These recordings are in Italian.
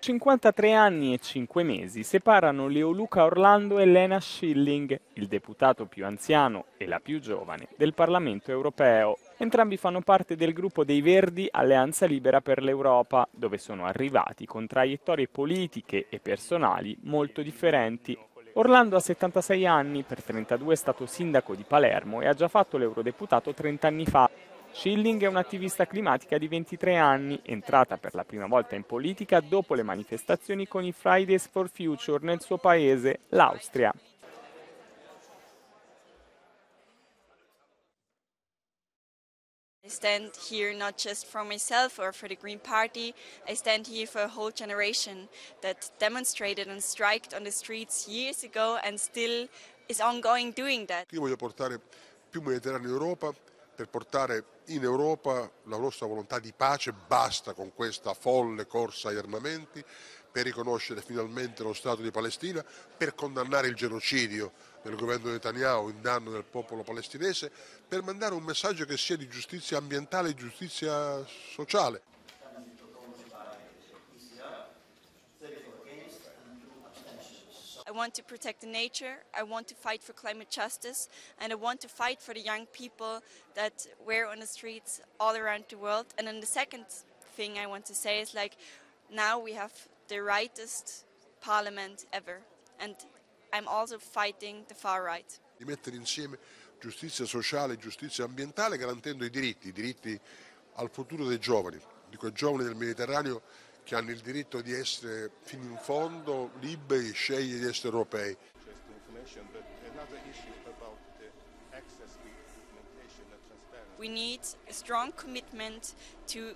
53 anni e 5 mesi separano Leoluca Orlando e Lena Schilling, il deputato più anziano e la più giovane del Parlamento europeo. Entrambi fanno parte del gruppo dei Verdi Alleanza Libera per l'Europa, dove sono arrivati con traiettorie politiche e personali molto differenti. Orlando ha 76 anni, per 32 è stato sindaco di Palermo e ha già fatto l'eurodeputato 30 anni fa. Schilling è un'attivista climatica di 23 anni, entrata per la prima volta in politica dopo le manifestazioni con i Fridays for Future nel suo paese, l'Austria. I stand here not just for myself or for the Green Party, I stand here for a whole generation that demonstrated and striked on the streets years ago and still is ongoing doing that. Io voglio portare più Mediterraneo in Europa per portare in Europa la nostra volontà di pace, basta con questa folle corsa agli armamenti, per riconoscere finalmente lo Stato di Palestina, per condannare il genocidio del governo Netanyahu in danno del popolo palestinese, per mandare un messaggio che sia di giustizia ambientale e giustizia sociale. I want to protect the nature, I want to fight for climate justice, and I want to fight for the young people that we're on the streets all around the world. And then the second thing I want to say is like, now we have the rightest parliament ever. And I'm also fighting the far right. Di mettere insieme giustizia sociale e giustizia ambientale garantendo i diritti, i diritti al futuro dei giovani, di quei giovani del Mediterraneo che hanno il diritto di essere fino in fondo liberi, scegli di essere europei. We need a strong commitment to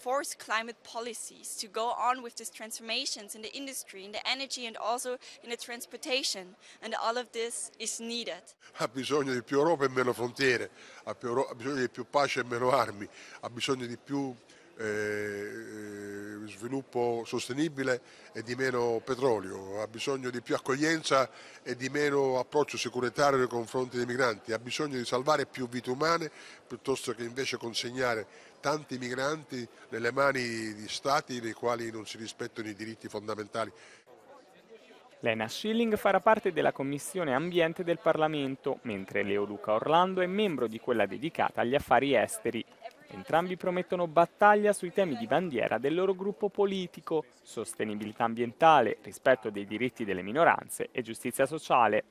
force climate policies to go on with these transformations in the industry, in the energy and also in the transportation. And all of this is needed. Ha bisogno di più Europa e meno frontiere, ha, più, ha bisogno di più pace e meno armi, ha bisogno di più eh, sviluppo sostenibile e di meno petrolio, ha bisogno di più accoglienza e di meno approccio securitario nei confronti dei migranti, ha bisogno di salvare più vite umane piuttosto che invece consegnare tanti migranti nelle mani di stati nei quali non si rispettano i diritti fondamentali. Lena Schilling farà parte della Commissione Ambiente del Parlamento, mentre Leo Luca Orlando è membro di quella dedicata agli affari esteri. Entrambi promettono battaglia sui temi di bandiera del loro gruppo politico, sostenibilità ambientale, rispetto dei diritti delle minoranze e giustizia sociale.